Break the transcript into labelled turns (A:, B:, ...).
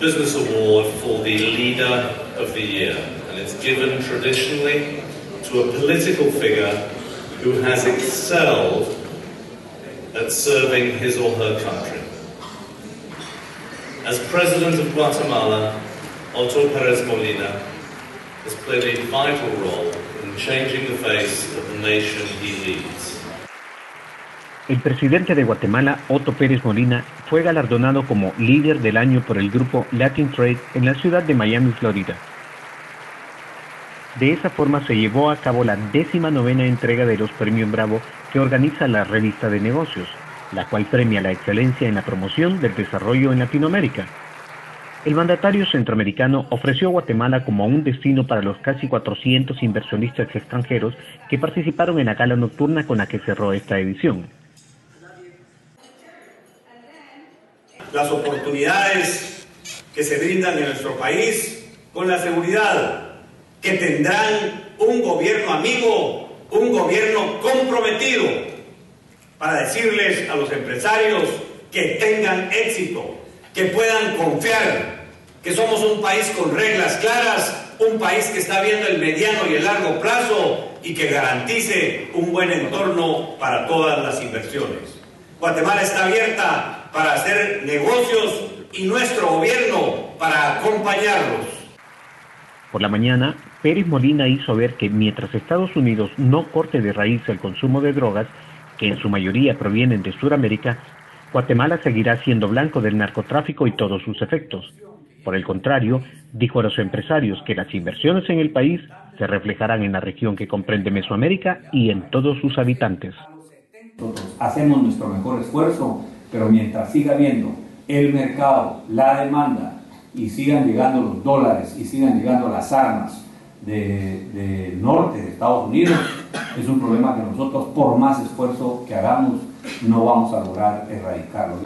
A: Business Award for the Leader of the Year, and it's given traditionally to a political figure who has excelled at serving his or her country. As President of Guatemala, Otto Perez Molina has played a vital role in changing the face of the nation he leads.
B: El presidente de Guatemala, Otto Pérez Molina, fue galardonado como líder del año por el grupo Latin Trade en la ciudad de Miami, Florida. De esa forma se llevó a cabo la décima novena entrega de los Premios Bravo que organiza la revista de negocios, la cual premia la excelencia en la promoción del desarrollo en Latinoamérica. El mandatario centroamericano ofreció a Guatemala como un destino para los casi 400 inversionistas extranjeros que participaron en la gala nocturna con la que cerró esta edición.
C: Las oportunidades que se brindan en nuestro país con la seguridad que tendrán un gobierno amigo, un gobierno comprometido para decirles a los empresarios que tengan éxito, que puedan confiar, que somos un país con reglas claras, un país que está viendo el mediano y el largo plazo y que garantice un buen entorno para todas las inversiones. Guatemala está abierta para hacer negocios y nuestro gobierno para acompañarlos.
B: Por la mañana, Pérez Molina hizo ver que mientras Estados Unidos no corte de raíz el consumo de drogas, que en su mayoría provienen de Sudamérica, Guatemala seguirá siendo blanco del narcotráfico y todos sus efectos. Por el contrario, dijo a los empresarios que las inversiones en el país se reflejarán en la región que comprende Mesoamérica y en todos sus habitantes.
D: Hacemos nuestro mejor esfuerzo, pero mientras siga habiendo el mercado, la demanda y sigan llegando los dólares y sigan llegando las armas del de norte de Estados Unidos, es un problema que nosotros por más esfuerzo que hagamos no vamos a lograr erradicarlo.